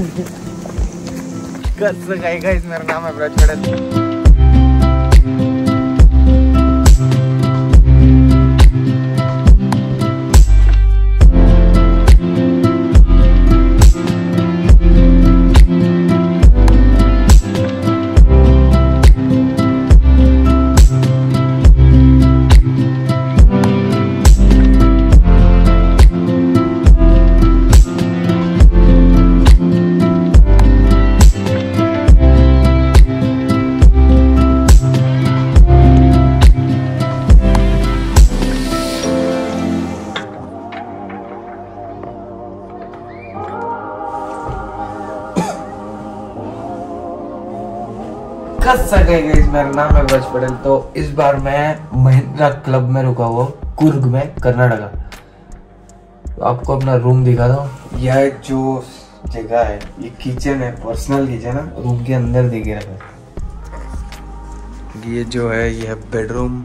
कसं काय गाइस मेरा नाम है ब्रज कसं काय गाइस मेरा नाम है ब्रज पटेल तो इस बार मैं महिंद्रा क्लब में रुका हुआ कुर्ग में कर्नाटका तो आपको अपना रूम दिखा दो। यह जो जगह है, ये किचन है, पर्सनल किचन है, रूम के अंदर दिखे रखा ये जो है ये है बेडरूम।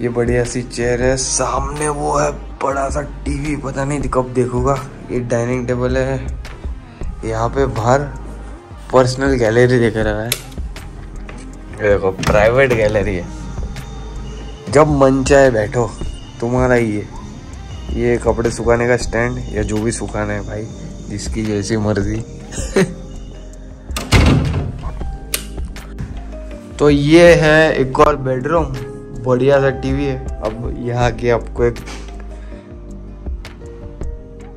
ये बढ़िया सी चेयर है, सामने वो है बड़ा सा टीवी, पता नहीं कब देखूँगा। ये डाइनिंग टेबल है, यहाँ पे बाहर। पर्सनल गैलरी देख रहा है। ये देखो प्राइवेट गैलरी है। जब मन चाहे बैठो तुम्हारा ही है। ये कपड़े सुखाने का स्टैंड या जो भी सुखाना है भाई जिसकी जैसी मर्ज़ी। तो ये है एक और बेडरूम बढ़िया सा टीवी है। अब यहाँ के आपको एक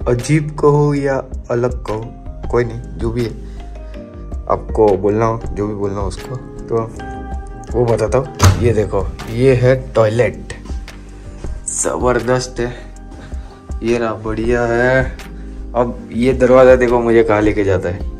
अजीब कहो या अलग कहो कोई नहीं जो भी है। आपको बोलना हो, जो भी बोलना हो उसको तो वो बताता हूँ। ये देखो, ये है टॉयलेट ज़बरदस्त है। ये ना बढ़िया है। अब ये दरवाज़ा देखो मुझे कहाँ लेके जाता है।